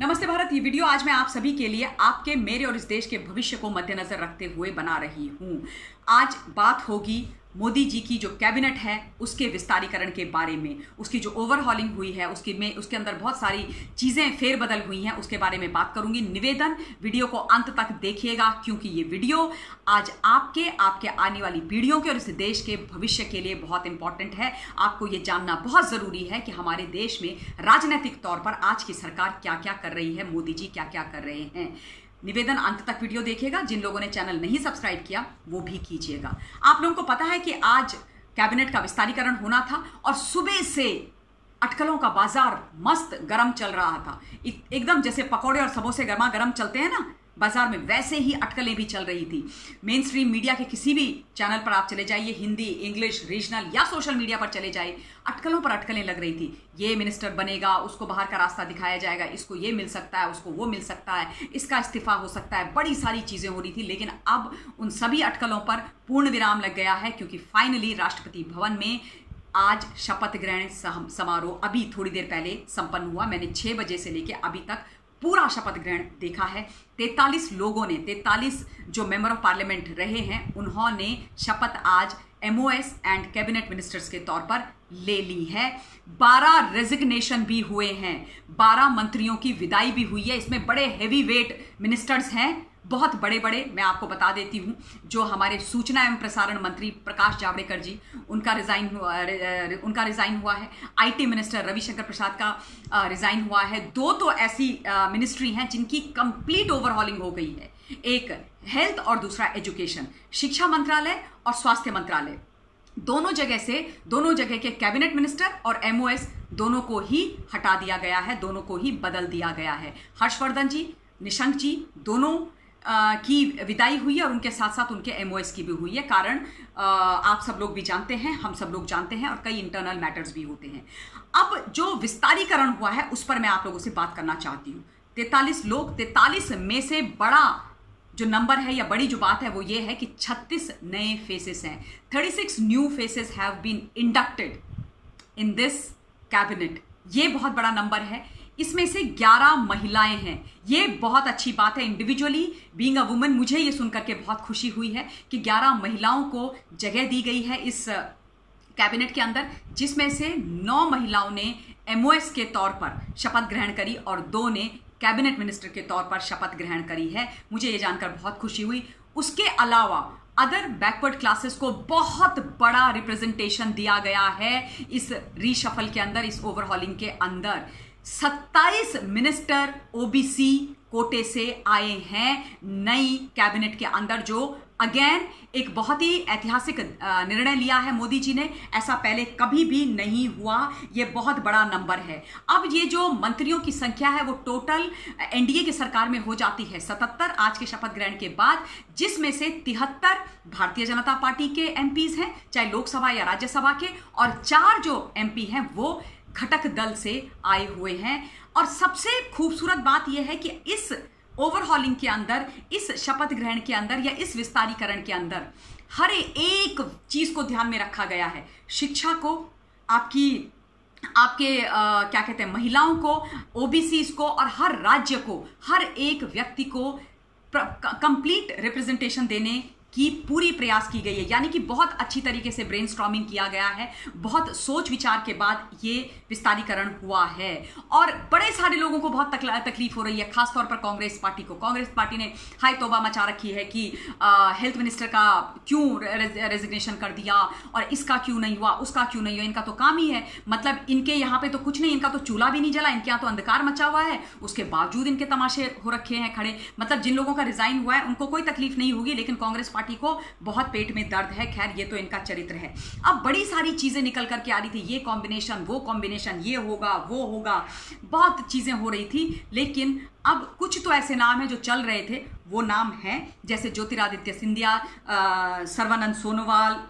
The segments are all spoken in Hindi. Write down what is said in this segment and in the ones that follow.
नमस्ते भारत, ये वीडियो आज मैं आप सभी के लिए आपके, मेरे और इस देश के भविष्य को मद्देनजर रखते हुए बना रही हूँ। आज बात होगी मोदी जी की जो कैबिनेट है, उसके विस्तारीकरण के बारे में, उसकी जो ओवरहॉलिंग हुई है, उसकी में, उसके अंदर बहुत सारी चीज़ें फेरबदल हुई हैं, उसके बारे में बात करूँगी। निवेदन, वीडियो को अंत तक देखिएगा, क्योंकि ये वीडियो आज आपके आपके आने वाली पीढ़ियों के और इस देश के भविष्य के लिए बहुत इंपॉर्टेंट है। आपको ये जानना बहुत ज़रूरी है कि हमारे देश में राजनीतिक तौर पर आज की सरकार क्या क्या कर रही है मोदी जी क्या क्या कर रहे हैं। निवेदन अंत तक वीडियो देखिएगा। जिन लोगों ने चैनल नहीं सब्सक्राइब किया, वो भी कीजिएगा। आप लोगों को पता है कि आज कैबिनेट का विस्तारीकरण होना था और सुबह से अटकलों का बाज़ार मस्त गरम चल रहा था। एकदम जैसे पकौड़े और समोसे गर्मा गर्म चलते हैं ना बाज़ार में वैसे ही अटकलें भी चल रही थी। मेन स्ट्रीम मीडिया के किसी भी चैनल पर आप चले जाइए, हिंदी इंग्लिश रीजनल या सोशल मीडिया पर चले जाइए, अटकलों पर अटकलें लग रही थी। ये मिनिस्टर बनेगा, उसको बाहर का रास्ता दिखाया जाएगा, इसको ये मिल सकता है, उसको वो मिल सकता है, इसका इस्तीफा हो सकता है, बड़ी सारी चीज़ें हो रही थी, लेकिन अब उन सभी अटकलों पर पूर्ण विराम लग गया है, क्योंकि फाइनली राष्ट्रपति भवन में आज शपथ ग्रहण समारोह अभी थोड़ी देर पहले संपन्न हुआ। मैंने छह बजे से लेकर अभी तक पूरा शपथ ग्रहण देखा है। तैतालीस लोगों ने, तैतालीस जो मेंबर ऑफ़ पार्लियामेंट रहे हैं, उन्होंने शपथ आज एमओएस एंड कैबिनेट मिनिस्टर्स के तौर पर ले ली है। 12 रेजिग्नेशन भी हुए हैं। 12 मंत्रियों की विदाई भी हुई है। इसमें बड़े हैवी वेट मिनिस्टर्स हैं। बहुत बड़े बड़े मैं आपको बता देती हूँ, जो हमारे सूचना एवं प्रसारण मंत्री प्रकाश जावड़ेकर जी, उनका रिजाइन हुआ उनका रिजाइन हुआ है। आईटी मिनिस्टर रविशंकर प्रसाद का रिजाइन हुआ है। दो तो ऐसी मिनिस्ट्री हैं जिनकी कंप्लीट ओवरहॉलिंग हो गई है। एक हेल्थ और दूसरा एजुकेशन शिक्षा मंत्रालय और स्वास्थ्य मंत्रालय। दोनों जगह से, दोनों जगह के कैबिनेट मिनिस्टर और एमओएस दोनों को ही हटा दिया गया है, दोनों को ही बदल दिया गया है। हर्षवर्धन जी, निशंक जी, दोनों की विदाई हुई है और उनके साथ साथ उनके एमओएस की भी हुई है। कारण आप सब लोग भी जानते हैं, हम सब लोग जानते हैं और कई इंटरनल मैटर्स भी होते हैं। अब जो विस्तारीकरण हुआ है, उस पर मैं आप लोगों से बात करना चाहती हूँ। तैतालीस लोग, तैतालीस में से बड़ा जो नंबर है या बड़ी जो बात है वो ये है कि 36 नए फेसेस हैं। 36 new faces have been inducted in this cabinet ये बहुत बड़ा नंबर है। इसमें से 11 महिलाएँ हैं। ये बहुत अच्छी बात है इंडिविजुअली बीइंग अ वुमन मुझे ये सुनकर के बहुत खुशी हुई है कि 11 महिलाओं को जगह दी गई है इस कैबिनेट के अंदर, जिसमें से 9 महिलाओं ने एमओएस के तौर पर शपथ ग्रहण करी और दो ने कैबिनेट मिनिस्टर के तौर पर शपथ ग्रहण करी है। मुझे ये जानकर बहुत खुशी हुई। उसके अलावा अदर बैकवर्ड क्लासेस को बहुत बड़ा रिप्रेजेंटेशन दिया गया है इस रीशफल के अंदर, इस ओवरहॉलिंग के अंदर। 27 मिनिस्टर ओबीसी कोटे से आए हैं नई कैबिनेट के अंदर, जो अगेन एक बहुत ही ऐतिहासिक निर्णय लिया है मोदी जी ने। ऐसा पहले कभी भी नहीं हुआ। ये बहुत बड़ा नंबर है। अब ये जो मंत्रियों की संख्या है, वो टोटल एनडीए की सरकार में हो जाती है 77 आज के शपथ ग्रहण के बाद जिसमें से तिहत्तर भारतीय जनता पार्टी के एमपीज हैं, चाहे लोकसभा या राज्यसभा के, और चार जो एमपी हैं, वो घटक दल से आए हुए हैं। और सबसे खूबसूरत बात यह है कि इस ओवरहॉलिंग के अंदर इस शपथ ग्रहण के अंदर या इस विस्तारीकरण के अंदर हर एक चीज़ को ध्यान में रखा गया है। शिक्षा को आपकी आपके आ, क्या कहते हैं महिलाओं को ओबीसी को और हर राज्य को हर एक व्यक्ति को कंप्लीट रिप्रेजेंटेशन देने की पूरी प्रयास की गई है। यानी कि बहुत अच्छी तरीके से ब्रेन किया गया है। बहुत सोच विचार के बाद ये विस्तारीकरण हुआ है। और बड़े सारे लोगों को बहुत तकलीफ़ हो रही है खासतौर पर कांग्रेस पार्टी को। कांग्रेस पार्टी ने हाई तोबा मचा रखी है कि आ, हेल्थ मिनिस्टर का क्यों रेजिग्नेशन कर दिया और इसका क्यों नहीं हुआ उसका क्यों नहीं हुआ? इनका तो काम ही है। मतलब इनके यहाँ पे तो कुछ नहीं इनका तो चूल्हा भी नहीं जला इनके यहाँ तो अंधकार मचा हुआ है। उसके बावजूद इनके तमाशे हो रखे हैं खड़े। मतलब जिन लोगों का रिजाइन हुआ है उनको कोई तकलीफ़ नहीं होगी लेकिन कांग्रेस पार्टी को बहुत पेट में दर्द है, खैर, ये तो इनका चरित्र है। अब बड़ी सारी चीज़ें निकल करके आ रही थी, ये कॉम्बिनेशन वो कॉम्बिनेशन ये होगा, वो होगा, बहुत चीज़ें हो रही थी, लेकिन अब कुछ तो ऐसे नाम है जो चल रहे थे, वो नाम है, जैसे ज्योतिरादित्य सिंधिया सर्वानंद सोनोवाल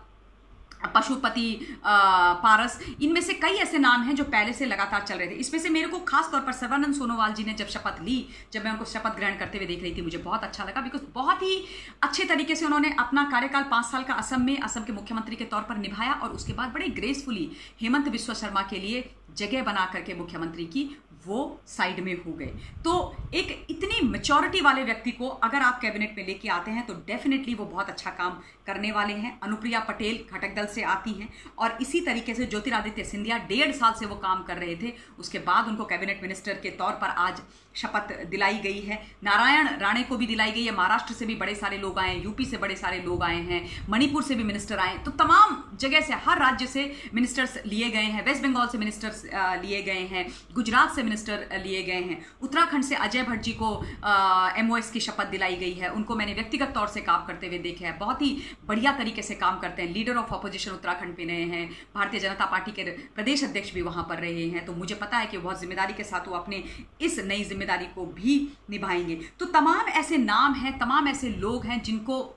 पशुपति पारस, इनमें से कई ऐसे नाम हैं जो पहले से लगातार चल रहे थे। इसमें से मेरे को खास तौर पर सर्वानंद सोनोवाल जी ने जब शपथ ली, जब मैं उनको शपथ ग्रहण करते हुए देख रही थी, मुझे बहुत अच्छा लगा बिकॉज़ बहुत ही अच्छे तरीके से उन्होंने अपना कार्यकाल पाँच साल का असम में, असम के मुख्यमंत्री के तौर पर निभाया और उसके बाद बड़े ग्रेसफुली हेमंत विश्व शर्मा के लिए जगह बना करके मुख्यमंत्री की वो साइड में हो गए। तो एक इतनी मेचोरिटी वाले व्यक्ति को अगर आप कैबिनेट में लेके आते हैं तो डेफिनेटली वो बहुत अच्छा काम करने वाले हैं। अनुप्रिया पटेल घटक दल से आती हैं और इसी तरीके से ज्योतिरादित्य सिंधिया डेढ़ साल से वो काम कर रहे थे। उसके बाद उनको कैबिनेट मिनिस्टर के तौर पर आज शपथ दिलाई गई है। नारायण राणे को भी दिलाई गई है। महाराष्ट्र से भी बड़े सारे लोग आए हैं, यूपी से बड़े सारे लोग आए हैं, मणिपुर से भी मिनिस्टर आए तो तमाम जगह से, हर राज्य से मिनिस्टर्स लिए गए हैं। वेस्ट बंगाल से मिनिस्टर्स लिए गए हैं। गुजरात से मिनिस्टर लिए गए हैं। उत्तराखंड से अजय भट्ट जी को एमओएस की शपथ दिलाई गई है। उनको मैंने व्यक्तिगत तौर से काम करते हुए देखा है। बहुत ही बढ़िया तरीके से काम करते हैं। लीडर ऑफ़ अपोजिशन उत्तराखंड में रहे हैं। भारतीय जनता पार्टी के प्रदेश अध्यक्ष भी वहाँ पर रहे हैं। तो मुझे पता है कि बहुत ज़िम्मेदारी के साथ वो अपने इस नई ज़िम्मेदारी को भी निभाएँगे। तो तमाम ऐसे नाम हैं, तमाम ऐसे लोग हैं जिनको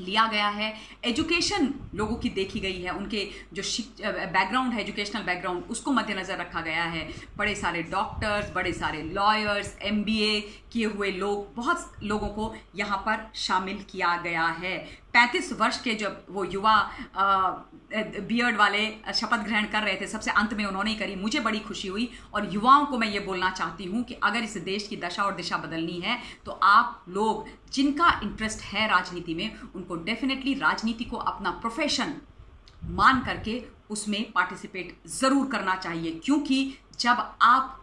लिया गया है। एजुकेशन लोगों की देखी गई है। उनके जो बैकग्राउंड है एजुकेशनल बैकग्राउंड उसको मद्देनज़र रखा गया है। बड़े सारे डॉक्टर्स बड़े सारे लॉयर्स एमबीए किए हुए लोग, बहुत लोगों को यहाँ पर शामिल किया गया है। पैंतीस वर्ष के जब वो युवा बियर्ड वाले शपथ ग्रहण कर रहे थे, सबसे अंत में उन्होंने ही करी, मुझे बड़ी खुशी हुई। और युवाओं को मैं ये बोलना चाहती हूँ कि अगर इस देश की दशा और दिशा बदलनी है तो आप लोग जिनका इंटरेस्ट है राजनीति में, उनको डेफिनेटली राजनीति को अपना प्रोफेशन मान करके उसमें पार्टिसिपेट ज़रूर करना चाहिए। क्योंकि जब आप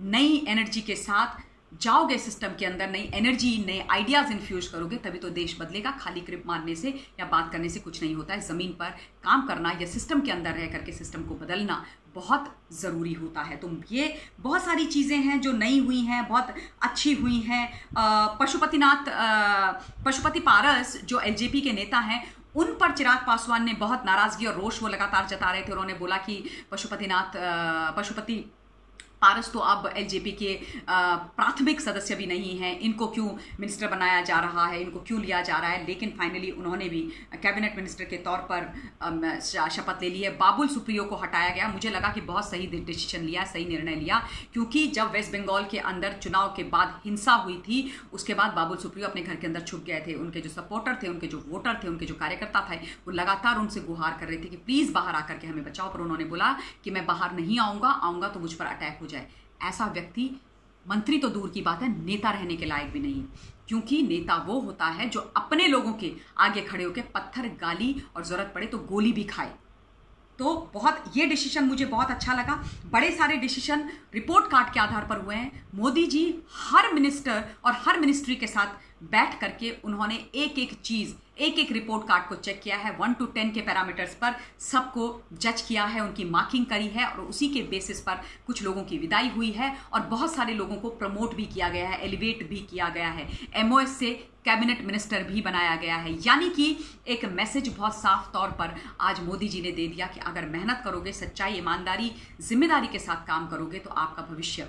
नई एनर्जी के साथ जाओगे सिस्टम के अंदर नई एनर्जी नए आइडियाज़ इन्फ्यूज करोगे, तभी तो देश बदलेगा। खाली क्रिप मारने से या बात करने से कुछ नहीं होता है। ज़मीन पर काम करना या सिस्टम के अंदर रह करके सिस्टम को बदलना बहुत ज़रूरी होता है। तो ये बहुत सारी चीज़ें हैं जो नई हुई हैं, बहुत अच्छी हुई हैं। पशुपतिनाथ पशुपति पारस, जो एलजेपी के नेता हैं, उन पर चिराग पासवान ने बहुत नाराज़गी और रोष वो लगातार जता रहे थे। उन्होंने बोला कि पशुपतिनाथ पशुपति पारस तो अब एलजेपी के प्राथमिक सदस्य भी नहीं हैं। इनको क्यों मिनिस्टर बनाया जा रहा है? इनको क्यों लिया जा रहा है? लेकिन फाइनली उन्होंने भी कैबिनेट मिनिस्टर के तौर पर शपथ ले ली है। बाबुल सुप्रियो को हटाया गया। मुझे लगा कि बहुत सही डिसीज़न लिया, सही निर्णय लिया। क्योंकि जब वेस्ट बंगाल के अंदर चुनाव के बाद हिंसा हुई थी, उसके बाद बाबुल सुप्रियो अपने घर के अंदर छुप गए थे। उनके जो सपोर्टर थे, उनके जो वोटर थे, उनके जो कार्यकर्ता थे, वो लगातार उनसे गुहार कर रहे थे कि प्लीज़ बाहर आकर के हमें बचाओ। पर उन्होंने बोला कि मैं बाहर नहीं आऊँगा। आऊँगा तो मुझ पर अटैक हो जाए। ऐसा व्यक्ति मंत्री तो दूर की बात है, नेता रहने के लायक भी नहीं क्योंकि नेता वो होता है जो अपने लोगों के आगे खड़े होकर पत्थर, गाली और ज़रूरत पड़े तो गोली भी खाए। तो बहुत, ये डिसीज़न मुझे बहुत अच्छा लगा। बड़े सारे डिसीज़न रिपोर्ट कार्ड के आधार पर हुए हैं। मोदी जी हर मिनिस्टर और हर मिनिस्ट्री के साथ बैठ करके उन्होंने एक एक चीज़ एक एक रिपोर्ट कार्ड को चेक किया है। वन टू टेन के पैरामीटर्स पर सबको जज किया है, उनकी मार्किंग करी है और उसी के बेसिस पर कुछ लोगों की विदाई हुई है और बहुत सारे लोगों को प्रमोट भी किया गया है एलिवेट भी किया गया है। एमओएस से कैबिनेट मिनिस्टर भी बनाया गया है। यानी कि एक मैसेज बहुत साफ़ तौर पर आज मोदी जी ने दे दिया कि अगर मेहनत करोगे, सच्चाई, ईमानदारी, ज़िम्मेदारी के साथ काम करोगे तो आपका भविष्य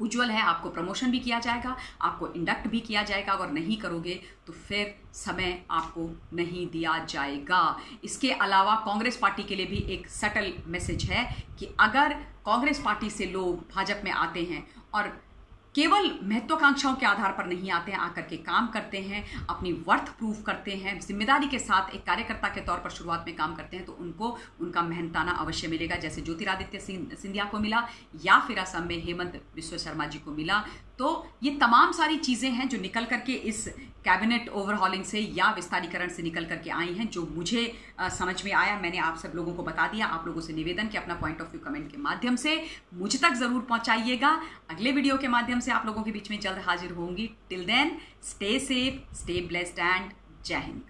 उज्जवल है, आपको प्रमोशन भी किया जाएगा, आपको इंडक्ट भी किया जाएगा, अगर नहीं करोगे तो फिर समय आपको नहीं दिया जाएगा। इसके अलावा कांग्रेस पार्टी के लिए भी एक सटल मैसेज है कि अगर कांग्रेस पार्टी से लोग भाजपा में आते हैं और केवल महत्वाकांक्षाओं के आधार पर नहीं आते हैं, आकर के काम करते हैं, अपनी वर्थ प्रूफ करते हैं, ज़िम्मेदारी के साथ एक कार्यकर्ता के तौर पर शुरुआत में काम करते हैं तो उनको, उनका मेहनताना अवश्य मिलेगा। जैसे ज्योतिरादित्य सिंधिया को मिला, या फिर असम में हेमंत विश्व शर्मा जी को मिला तो ये तमाम सारी चीज़ें हैं जो निकल करके इस कैबिनेट ओवरहॉलिंग से या विस्तारीकरण से निकल करके आई हैं जो मुझे आ, समझ में आया। मैंने आप सब लोगों को बता दिया। आप लोगों से निवेदन कि अपना पॉइंट ऑफ़ व्यू कमेंट के माध्यम से मुझ तक ज़रूर पहुंचाइएगा। अगले वीडियो के माध्यम से आप लोगों के बीच में जल्द हाजिर होंगी। Till then stay safe stay blessed and जय हिंद।